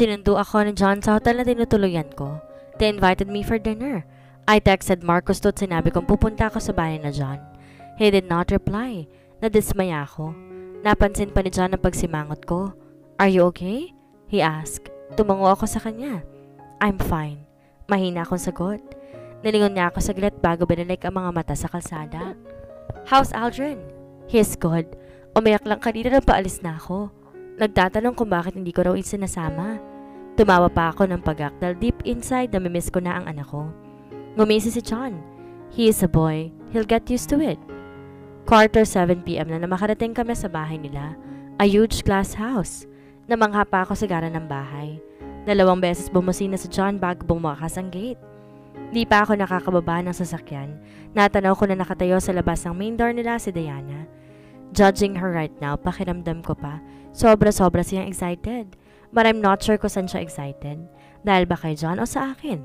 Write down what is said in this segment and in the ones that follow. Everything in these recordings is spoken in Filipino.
Sinundo ako ni John sa hotel na tinutuluyan ko. They invited me for dinner. I texted Marcos to at sinabi kong pupunta ako sa bahay na John. He did not reply. Nadismaya ako. Napansin pa ni John ang pagsimangot ko. Are you okay? He asked. Tumango ako sa kanya. I'm fine. Mahina akong sagot. Nalingon niya ako saglit bago binalik ang mga mata sa kalsada. How's Aldrin? He's good. Umayak lang kanina nang paalis na ako. Nagtatanong kung bakit hindi ko raw isinasama. Tumawa pa ako ng pagak deep inside namimiss ko na ang anak ko. Ngumisi si John. He is a boy. He'll get used to it. Quarter 7pm na na makarating kami sa bahay nila. A huge glass house. Namangha pa ako sa gara ng bahay. Dalawang beses bumusina si John bago bumukas ang gate. Di pa ako nakakababa ng sasakyan. Natanaw ko na nakatayo sa labas ng main door nila si Diana. Judging her right now, pakiramdam ko pa, sobra-sobra siyang excited. But I'm not sure kung saan siya excited. Dahil ba kay John o sa akin?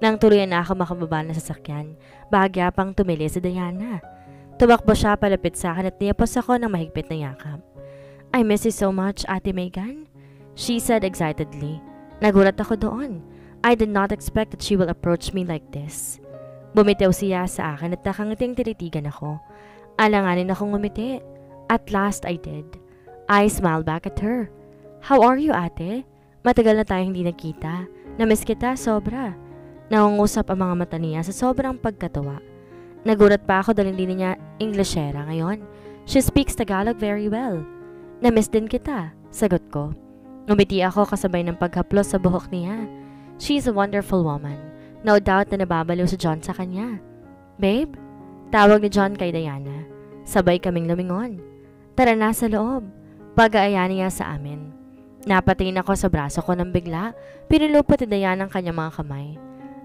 Nang tuluyan na ako makababa ng sasakyan, bahagya pang tumili si Diana. Tumakbo siya palapit sa akin at niyapos ako ng mahigpit na yakap. I miss you so much, Ate Megan. She said excitedly. Nagulat ako doon. I did not expect that she will approach me like this. Bumitaw siya sa akin at nakangiting tinitigan ako. Alanganin akong ngumiti. At last I did. I smiled back at her. How are you, ate? Matagal na tayong hindi nakita. Namiss kita sobra. Nangungusap ang mga mata niya sa sobrang pagkatawa. Nagulat pa ako dahil hindi niya Englishera ngayon. She speaks Tagalog very well. Namiss din kita, sagot ko. Ngumiti ako kasabay ng paghaplos sa buhok niya. She's a wonderful woman. No doubt na nababaliw si John sa kanya. Babe? Tawag ni John kay Diana. Sabay kaming lumingon. Tara na sa loob. Pag-aaya niya sa amin. Napatingin ako sa braso ko ng bigla. Pinulupot ni Diana ang kanyang mga kamay.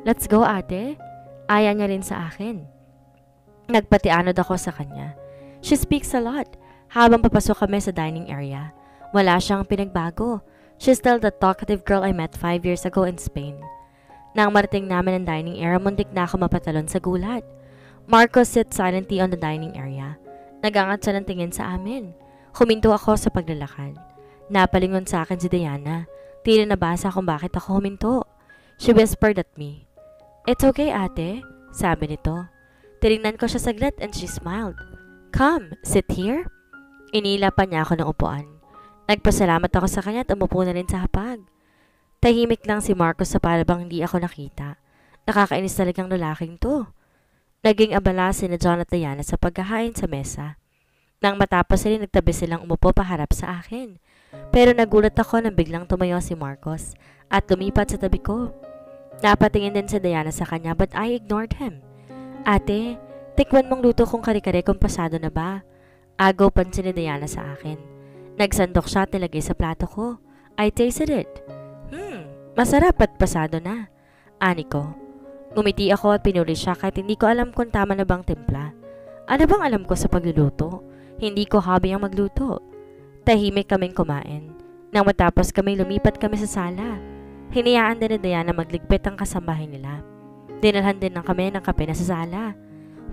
Let's go ate. Aya niya rin sa akin. Nagpatianod ako sa kanya. She speaks a lot. Habang papasok kami sa dining area, wala siyang pinagbago. She's still the talkative girl I met five years ago in Spain. Nang marating namin ang dining area, muntik na ako mapatalon sa gulat. Marcos sits silently on the dining area. Nagangat siya ng tingin sa amin. Huminto ako sa paglalakad. Napalingon sa akin si Diana. Tila nabasa kung bakit ako huminto. She whispered at me. It's okay, ate, sabi nito. Tinignan ko siya saglit and she smiled. Come, sit here. Inila pa niya ako ng upuan. Nagpasalamat ako sa kanya at umupo na rin sa hapag. Tahimik lang si Marcos sa parabang hindi ako nakita. Nakakainis talagang lalaking to. Naging abala si na John at Diana sa paghahain sa mesa. Nang matapos sila, nagtabi silang umupo paharap sa akin. Pero nagulat ako nang biglang tumayo si Marcos at lumipat sa tabi ko. Napatingin din si Diana sa kanya but I ignored him. Ate, tikwan mong luto kong kare-kare kung pasado na ba? Agaw pansin ni Diana sa akin. Nagsandok siya at nilagay sa plato ko. I tasted it. Hmm, masarap at pasado na. Ani ko. Ngumiti ako at pinuli siya kahit hindi ko alam kung tama na bang timpla. Ano bang alam ko sa pagluluto? Hindi ko hobby ang magluto. Tahimik kaming kumain. Nang matapos kami lumipat kami sa sala. Hinayaan din ni Diana magligpit ang kasambahay nila. Dinalhan din ng kami ng kape na sa sala.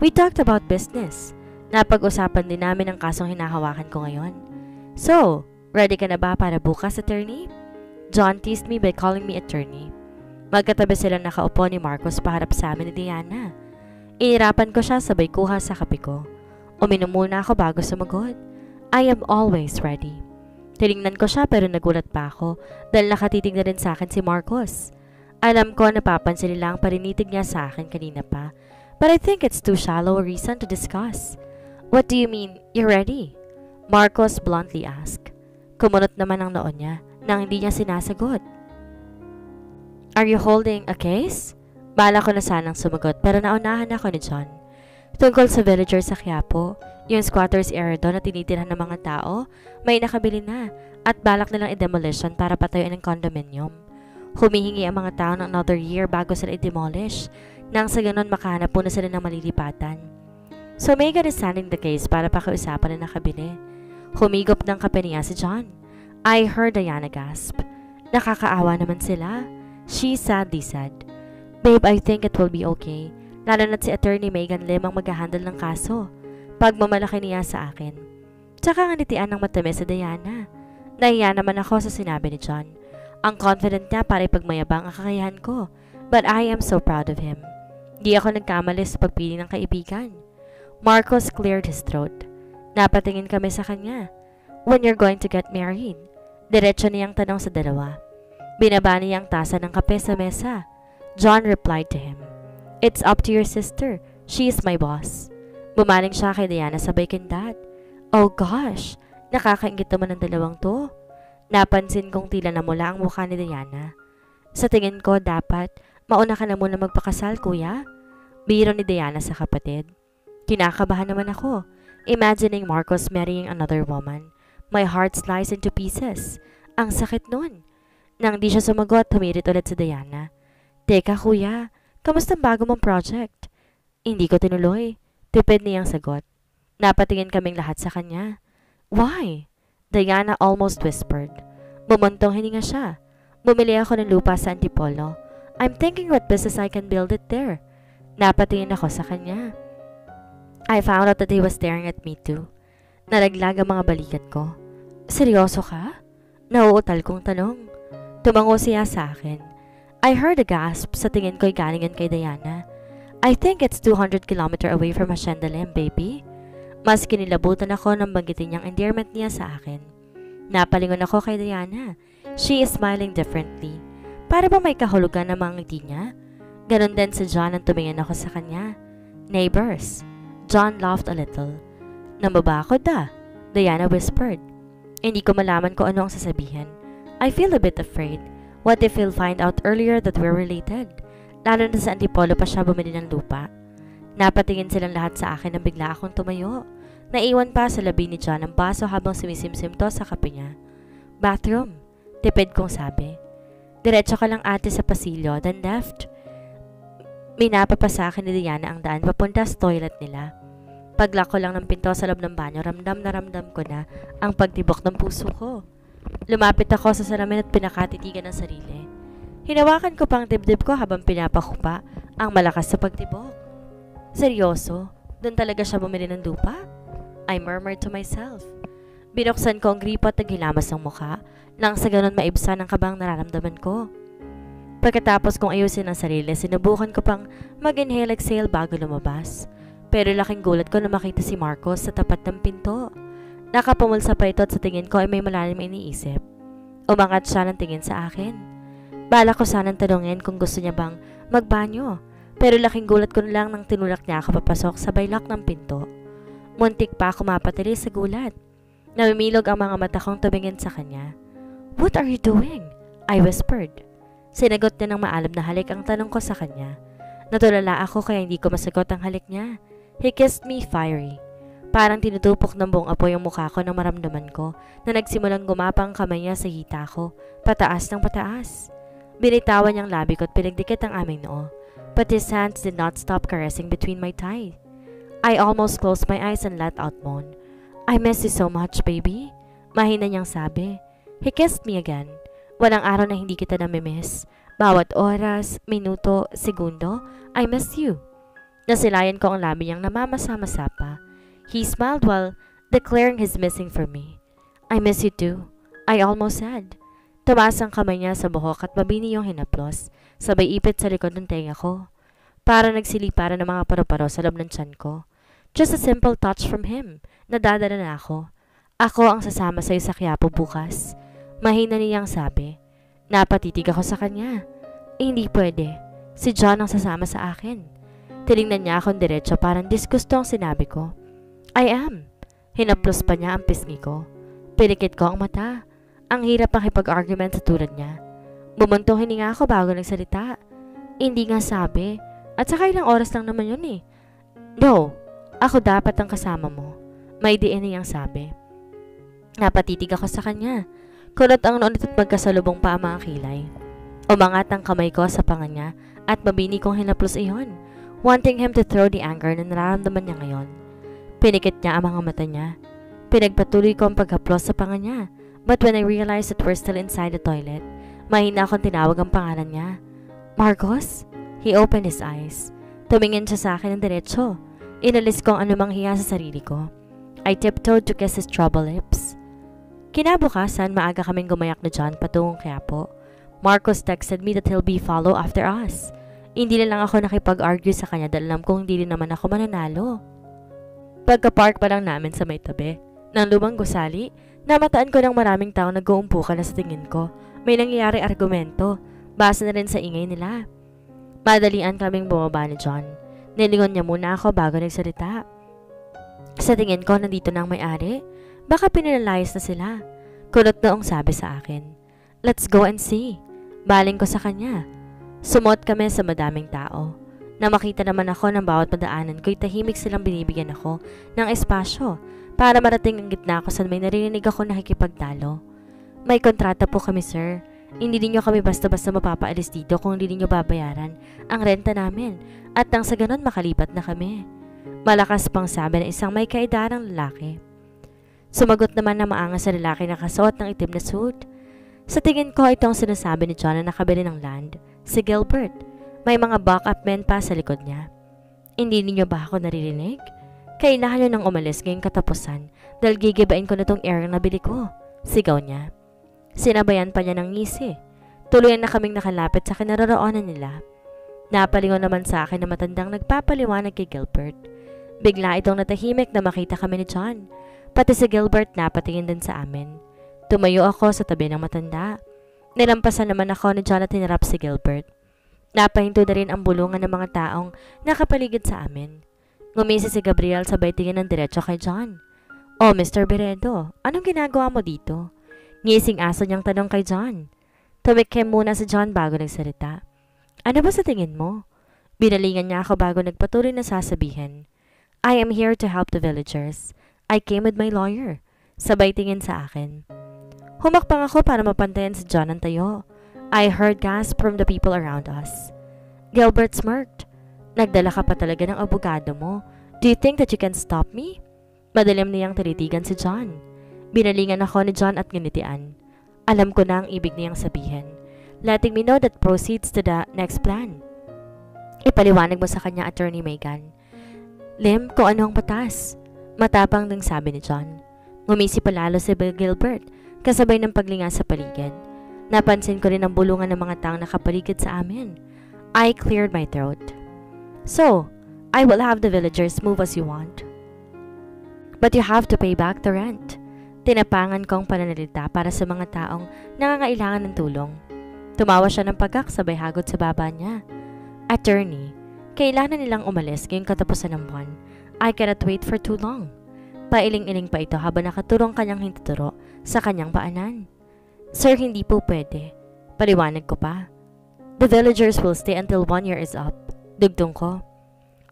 We talked about business. Napag-usapan din namin ang kasong hinahawakan ko ngayon. So, ready ka na ba para bukas, attorney? John teased me by calling me attorney. Magkatabi silang nakaupo ni Marcos paharap sa amin ni Diana. Inirapan ko siya sabay kuha sa kape ko. Uminom muna ako bago sumagot. I am always ready. Tinignan ko siya pero nagulat pa ako dahil nakatitig na rin sa akin si Marcos. Alam ko napapansin nila ang parinitig niya sa akin kanina pa. But I think it's too shallow a reason to discuss. What do you mean, you're ready? Marcos bluntly asked. Kumunot naman ang noon niya nang hindi niya sinasagot. Are you holding a case? Bala ko na sanang sumagot pero naunahan ako ni John. Tungkol sa villager sa Quiapo, yung squatters area doon na tinitirhan ng mga tao, may nakabili na at balak nilang i-demolition para patayuin ng condominium. Humihingi ang mga tao ng another year bago sila i-demolish nang sa ganon makahanap muna sila ng malilipatan. So Megan is standing the case para pakiusapan na nakabili. Humigop ng kape niya si John. I heard Diana gasp. Nakakaawa naman sila. She sadly said, Babe, I think it will be okay. Lalo na't si Attorney Megan Lim ang mag-handle ng kaso pagmamalaki niya sa akin. Tsaka nitian ng matamis sa Diana. Nahiya naman ako sa sinabi ni John. Ang confident niya para ipagmayabang ang kakayahan ko. But I am so proud of him. Di ako nagkamali sa pagpili ng kaibigan. Marcos cleared his throat. Napatingin kami sa kanya. When you're going to get married? Diretso niyang tanong sa dalawa. Binaba niya ang tasa ng kape sa mesa. John replied to him. It's up to your sister. She is my boss. Bumaling siya kay Diana sabay kindat. Oh gosh, nakakaingit naman ng dalawang to. Napansin kong tila namula ang mukha ni Diana. Sa tingin ko, dapat mauna ka na muna magpakasal, kuya. Biro ni Diana sa kapatid. Kinakabahan naman ako, imagining Marcos marrying another woman. My heart sliced into pieces. Ang sakit nun. Nang di siya sumagot, humirit ulit si Diana. Teka kuya, kamusta ang bago mong project? Hindi ko tinuloy. Tipid niyang sagot. Napatingin kaming lahat sa kanya. Why? Diana almost whispered. Bumuntong hininga siya. Bumili ako ng lupa sa Antipolo. I'm thinking what business I can build it there. Napatingin ako sa kanya. I found out that he was staring at me too. Nalaglag ang mga balikat ko. Seryoso ka? Nauutal kong tanong. Tumango siya sa akin. I heard a gasp sa tingin ko'y galingan kay Diana. I think it's 200 kilometer away from Hacienda baby. Mas kinilabutan ako nang banggitin niyang endearment niya sa akin. Napalingon ako kay Diana. She is smiling differently. Para ba may kahulugan ng mga ngiti niya? Ganon din si John ang tumingin ako sa kanya. Neighbors. John laughed a little. Nambabakod da, Diana whispered. Hindi ko malaman kung ano ang sasabihin. I feel a bit afraid. What if he'll find out earlier that we're related? Lalo na sa Antipolo pa siya bumili ng lupa. Napatingin silang lahat sa akin nang bigla akong tumayo. Naiwan pa sa labi ni John ang baso habang sumisimsim to sa kape niya. Bathroom, tipid kong sabi. Diretso ka lang ate sa pasilyo, then left. Minapa pa sa akin ni Diana ang daan papunta sa toilet nila. Paglock ko lang ng pinto sa loob ng banyo, ramdam na ramdam ko na ang pagtibok ng puso ko. Lumapit ako sa salamin at pinakatitigan ng sarili. Hinawakan ko pang dibdib ko habang pinapakupa ang malakas sa pagtibok. Seryoso? Doon talaga siya bumili ng lupa? I murmured to myself. Binuksan ko ang gripo at naghilamas ang mukha nang sa ganun maibsan ang kabang nararamdaman ko. Pagkatapos kong ayusin ang sarili, sinubukan ko pang mag-inhale exhale bago lumabas. Pero laking gulat ko na makita si Marcos sa tapat ng pinto. Nakapumulsa pa ito at sa tingin ko ay may malalim iniisip. Umangat siya ng tingin sa akin. Bala ko sanang tanungin kung gusto niya bang magbanyo pero laking gulat ko na lang nang tinulak niya ako papasok sa baylak ng pinto. Muntik pa ako mapatili sa gulat. Namimilog ang mga mata kong tumingin sa kanya. What are you doing? I whispered. Sinagot niya ng maalam na halik ang tanong ko sa kanya. Natulala ako kaya hindi ko masagot ang halik niya. He kissed me fiery. Parang tinutupok ng buong apoy ang mukha ko nang maramdaman ko na nagsimulang gumapang kamay niya sa hita ko, pataas ng pataas. Binitawan niyang labi ko at pinagdikit ang aming noo but his hands did not stop caressing between my thighs. I almost closed my eyes and let out moan. I miss you so much, baby. Mahina niyang sabi. He kissed me again. Walang araw na hindi kita namimiss. Bawat oras, minuto, segundo, I miss you. Nasilayan ko ang labi niyang namamasa-masa pa. He smiled while declaring his missing for me. I miss you too. I almost said. Tumaas ang kamay niya sa buhok at mabini yung hinaplos, sabay ipit sa likod ng tenga ko. Para nagsiliparan ng mga paru-paro sa loob ng tiyan ko. Just a simple touch from him. Nadadala na ako. Ako ang sasama sa'yo sa Quiapo bukas. Mahina niyang sabi. Napatitig ako sa kanya. Eh, hindi pwede. Si John ang sasama sa akin. Tinignan niya akong diretso parang disgusto ang sinabi ko. I am. Hinaplos pa niya ang pisngi ko. Pinikit ko ang mata. Ang hirap makipag-argument sa tulad niya. Bumuntong hininga ako bago nagsalita. Hindi nga sabi. At saka ilang oras lang naman yun eh. No, ako dapat ang kasama mo. May DNA ang sabi. Napatitig ako sa kanya. Kunot ang noon at magkasalubong pa ang mga kilay. Umangat ang kamay ko sa panga niya at mabini kong hinaplos iyon, wanting him to throw the anger na nararamdaman niya ngayon. Pinikit niya ang mga mata niya. Pinagpatuloy ko ang paghaplos sa panga niya But when I realized that we're still inside the toilet, mahina akong tinawag ang pangalan niya. Marcos? He opened his eyes. Tumingin siya sa akin ng diretsyo. Inalis ko ang anumang hiya sa sarili ko. I tiptoed to kiss his troubled lips. Kinabukasan, maaga kaming gumayak na John patungong Quiapo. Marcos texted me that he'll be follow after us. Hindi na lang ako nakipag-argue sa kanya dahil alam kong hindi naman ako mananalo. Pagka-park pa lang namin sa may tabi, ng lumang gusali, namataan ko ng maraming tao nag-uumpukan na sa tingin ko. May nangyayari argumento, base na rin sa ingay nila. Madalian kaming bumaba ni John. Nilingon niya muna ako bago nagsalita. Sa tingin ko, nandito na ang may-ari. Baka pinilalayas na sila. Kulot noong sabi sa akin. Let's go and see. Baling ko sa kanya. Sumot kami sa madaming tao. Na makita naman ako ng bawat padaanan ko'y tahimik silang binibigyan ako ng espasyo para marating ang gitna ko sa may narinig ako nakikipagtalo. May kontrata po kami sir. Hindi din nyo kami basta-basta mapapaalis dito kung hindi nyo babayaran ang renta namin at nang sa ganon makalipat na kami. Malakas pang sabi ng isang may kaidarang lalaki. Sumagot naman na maangas sa lalaki na kasuot ng itim na suit. Sa tingin ko itong sinasabi ni John na nakabili ng land si Gilbert. May mga backup men pa sa likod niya. Hindi ninyo ba ako naririnig? Kailangan nyo nang umalis ngayong katapusan dahil gigibain ko na tong area na bili ko. Sigaw niya. Sinabayan pa niya ng ngisi. Tuluyan na kaming nakalapit sa kinaroroonan nila. Napalingon naman sa akin na matandang nagpapaliwanag kay Gilbert. Bigla itong natahimik na makita kami ni John. Pati si Gilbert napatingin din sa amin. Tumayo ako sa tabi ng matanda. Nilampasan naman ako ni John at tinarap si Gilbert. Napahinto na rin ang bulungan ng mga taong nakapaligid sa amin. Ngumisi si Gabriel sabay tingin ng diretso kay John. Oh, Mr. Beredo, anong ginagawa mo dito? Ngising aso niyang tanong kay John. Tumikim muna si John bago nagsalita. Ano ba sa tingin mo? Binalingan niya ako bago nagpatuloy na sasabihin. I am here to help the villagers. I came with my lawyer. Sabay tingin sa akin. Humakpang ako para mapantayan si John ang tayo. I heard gasp from the people around us. Gilbert smirked. Nagdala ka pa talaga ng abogado mo. Do you think that you can stop me? Madalim niyang tinitigan si John. Binalingan ako ni John at ginitian. Alam ko na ang ibig niyang sabihin. Letting me know that proceeds to the next plan. Ipaliwanag mo sa kanya, Attorney Megan. Lim, kung ano ang patas. Matapang ding sabi ni John. Ngumisi palalo si Bill Gilbert kasabay ng paglinga sa paligid. Napansin ko rin ang bulungan ng mga taong nakapaligid sa amin. I cleared my throat. So, I will have the villagers move as you want. But you have to pay back the rent. Tinapangan kong pananalita para sa mga taong nangangailangan ng tulong. Tumawa siya ng pagkak sabay hagot sa baba niya. Attorney, kailangan nilang umalis ngayong katapusan ng buwan. I cannot wait for too long. Pailing-iling pa ito habang nakaturong kanyang hintuturo sa kanyang paanan. Sir, hindi po pwede. Paliwanag ko pa. The villagers will stay until one year is up. Dugtong ko.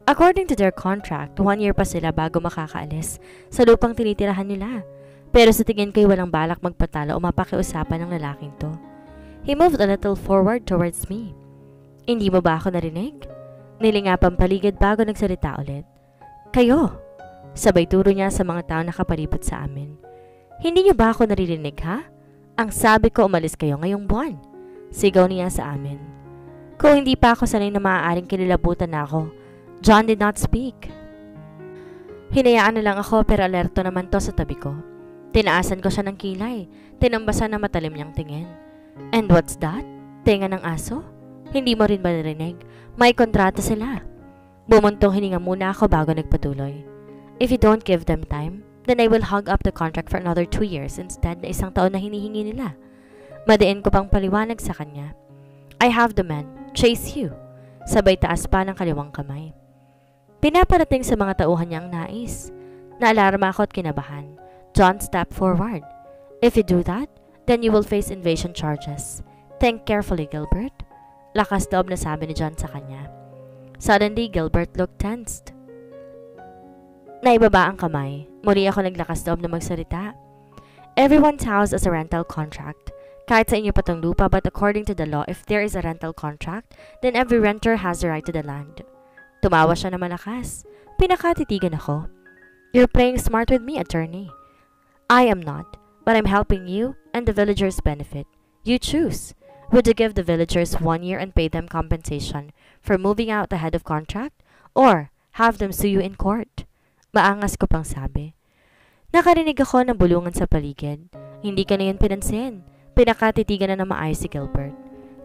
According to their contract, one year pa sila bago makakaalis sa lupang tinitirahan nila. Pero sa tingin ko'y walang balak magpatalo o mapakiusapan ng lalaking to. He moved a little forward towards me. Hindi mo ba ako narinig? Nilingapang paligid bago nagsalita ulit. Kayo! Sabay turo niya sa mga tao nakapalibot sa amin. Hindi niyo ba ako naririnig ha? Ang sabi ko umalis kayo ngayong buwan. Sigaw niya sa amin. Kung hindi pa ako sanay na maaaring kinilabutan ako, John did not speak. Hinayaan na lang ako pero alerto naman to sa tabi ko. Tinaasan ko siya ng kilay, tinambasan na matalim niyang tingin. And what's that? Tinga ng aso? Hindi mo rin ba narinig? May kontrata sila. Bumuntong hininga muna ako bago nagpatuloy. If you don't give them time, then I will hug up the contract for another two years instead na isang taon na hinihingi nila. Madiin ko pang paliwanag sa kanya. I have the men. Chase you. Sabay taas pa ng kaliwang kamay. Pinaparating sa mga tauhan niyang nais. Naalarma ako at kinabahan. John stepped forward. If you do that, then you will face invasion charges. Think carefully, Gilbert. Lakas loob na sabi ni John sa kanya. Suddenly, Gilbert looked tensed. Naibaba ang kamay. Muli ako naglakas loob na magsalita. Everyone's house is a rental contract. Kahit sa inyo pa tong lupa, but according to the law, if there is a rental contract, then every renter has the right to the land. Tumawa siya na malakas. Pinakatitigan ako. You're playing smart with me, attorney. I am not, but I'm helping you and the villagers benefit. You choose. Would you give the villagers one year and pay them compensation for moving out ahead of contract? Or have them sue you in court? Maangas ko pang sabi. Nakarinig ako ng bulungan sa paligid. Hindi ka na yun pinansin. Pinakatitigan na na maayos si Gilbert.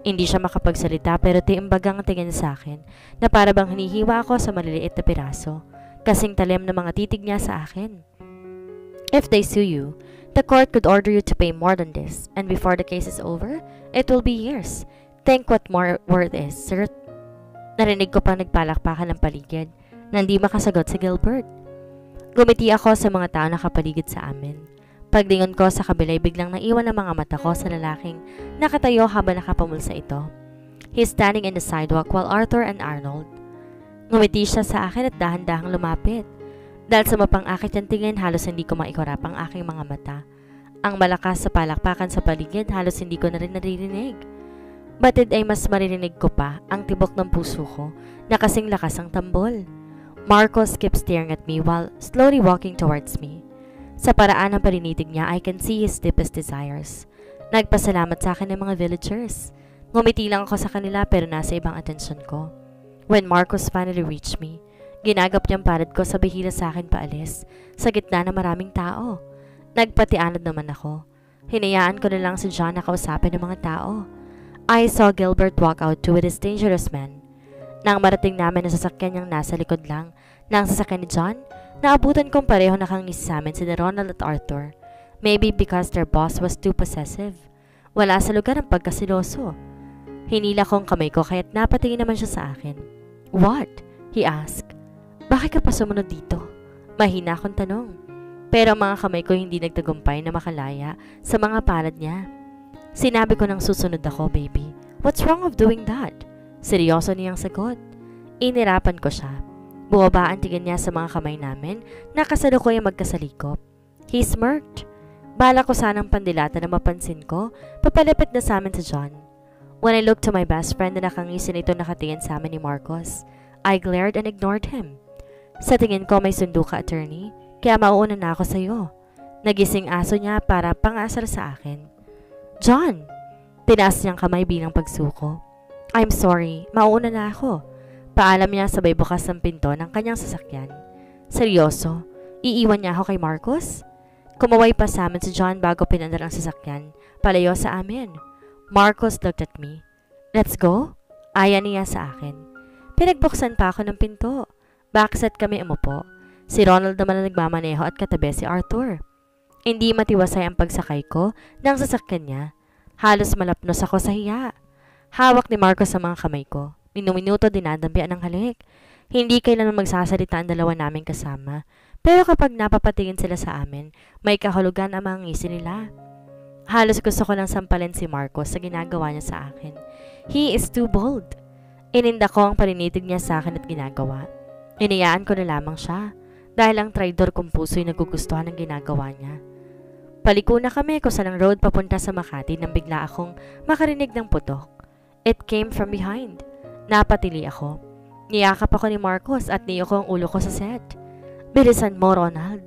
Hindi siya makapagsalita pero tiimbagang tingin sa akin na para bang hinihiwa ako sa maliliit na piraso. Kasing talim ng mga titig niya sa akin. If they sue you, the court could order you to pay more than this, and before the case is over, it will be years. Think what more worth is, sir. Narinig ko pang nagpalakpakan ng paligid na hindi makasagot si Gilbert. Gumiti ako sa mga tao na kapaligid sa amin. Paglingon ko sa kabilay, biglang naiwan ang mga mata ko sa lalaking nakatayo habang nakapamulsa ito. He's standing in the sidewalk while Arthur and Arnold. Ngumiti siya sa akin at dahan-dahang lumapit. Dahil sa mapang-akit ang tingin, halos hindi ko maikurap ang aking mga mata. Ang malakas sa palakpakan sa paligid, halos hindi ko na rin naririnig. Batid ay mas maririnig ko pa ang tibok ng puso ko na kasing lakas ang tambol. Marcos kept staring at me while slowly walking towards me. Sa paraan ng palinitig niya, I can see his deepest desires. Nagpasalamat sa akin ng mga villagers. Ngumiti lang ako sa kanila pero nasa ibang atensyon ko. When Marcos finally reached me, ginagap niyang palad ko sa bihila sa akin paalis, sa gitna ng maraming tao. Nagpatianod naman ako. Hinayaan ko na lang si John na kausapin ng mga tao. I saw Gilbert walk out to with his dangerous man. Nang marating namin ang sasakyan niyang nasa likod lang ng sasakyan ni John, Naabutan kong pareho nakangisi sa amin si Ronald at Arthur. Maybe because their boss was too possessive. Wala sa lugar ang pagkasiloso. Hinila ko ang kamay ko kaya't napatingin naman siya sa akin. What? He asked. Bakit ka pa sumunod dito? Mahina akong tanong. Pero ang mga kamay ko hindi nagtagumpay na makalaya sa mga palad niya. Sinabi ko nang susunod ako, baby. What's wrong of doing that? Seryoso niyang sagot. Inirapan ko siya. Bumaba ang tingin niya sa mga kamay namin na kasalukuyan magkasalikop. He smirked. Bala ko sanang pandilata na mapansin ko, papalapit na sa amin si John. When I looked to my best friend na nakangisin ito nakatingin sa amin ni Marcos, I glared and ignored him. Sa tingin ko may sundo ka, attorney, kaya mauuna na ako sa iyo. Nagising aso niya para pangasar sa akin. John! Tinaas niyang kamay bilang pagsuko. I'm sorry, mauuna na ako. Paalam niya sabay bukas ng pinto ng kanyang sasakyan. Seryoso? Iiwan niya ako kay Marcos? Kumaway pa sa amin si John bago pinandar ang sasakyan, palayo sa amin. Marcos looked at me. Let's go? Aya niya sa akin. Pinagbuksan pa ako ng pinto. Backset kami umupo. Si Ronald naman na nagmamaneho at katabi si Arthur. Hindi matiwasay ang pagsakay ko ng sasakyan niya. Halos malapnos ako sa hiya. Hawak ni Marcos sa mga kamay ko. Minuminuto dinadampian ng halik. Hindi kailanman magsasalita ang dalawa naming kasama. Pero kapag napapatingin sila sa amin, may kahulugan ang mga ngisi nila. Halos gusto ko lang sampalin si Marcos sa ginagawa niya sa akin. He is too bold. Ininda ko ang paninitig niya sa akin at ginagawa. Inayaan ko na lamang siya dahil ang traidor kong puso'y nagugustuhan ng ginagawa niya. Paliko na kami ko sa ng road papunta sa Makati nang bigla akong makarinig ng putok. It came from behind. Napatili ako. Niyakap ako ni Marcos at niyo ko ang ulo ko sa set. Bilisan mo, Ronald.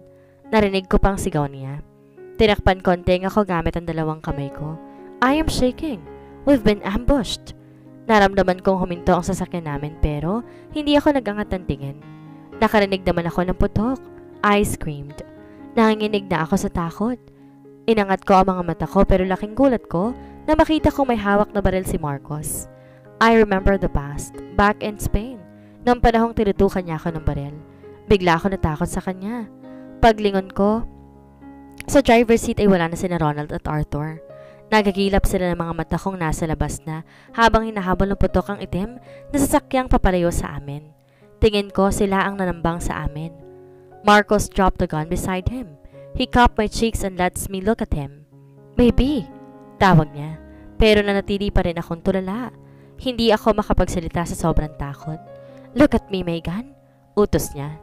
Narinig ko pang sigaw niya. Tinakpan konting ako gamit ang dalawang kamay ko. I am shaking. We've been ambushed. Naramdaman kong huminto ang sasakyan namin pero hindi ako nagangat ng tingin. Nakarinig naman ako ng putok. I screamed. Nanginginig na ako sa takot. Inangat ko ang mga mata ko pero laking gulat ko na makita kong may hawak na baril si Marcos. I remember the past, back in Spain, nang panahong tinutukan niya ako ng baril. Bigla ako natakot sa kanya. Paglingon ko, sa driver's seat ay wala na sina Ronald at Arthur. Nagagilap sila ng mga mata kong nasa labas na habang hinahabol ng putok ang itim na sasakyang papalayo sa amin. Tingin ko sila ang nanambang sa amin. Marcos dropped the gun beside him. He cupped my cheeks and lets me look at him. Baby, tawag niya. Pero nanatili pa rin akong tulala. Hindi ako makapagsalita sa sobrang takot. Look at me, Megan. Utos niya.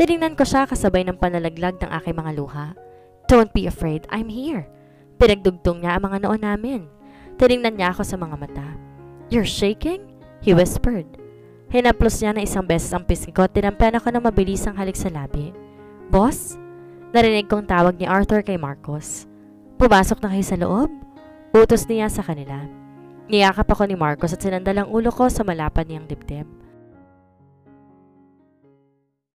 Tinignan ko siya kasabay ng panalaglag ng aking mga luha. Don't be afraid, I'm here. Pinagdugtong niya ang mga noon namin. Tinignan niya ako sa mga mata. You're shaking? He whispered. Hinaplos niya na isang beses ang pisngi ko at tinampan ako ng mabilis ang halik sa labi. Boss? Narinig kong tawag ni Arthur kay Marcos. Pumasok na kayo sa loob? Utos niya sa kanila. Niyakap ako ni Marcos at sinandal ang ulo ko sa malapan niyang dibdib.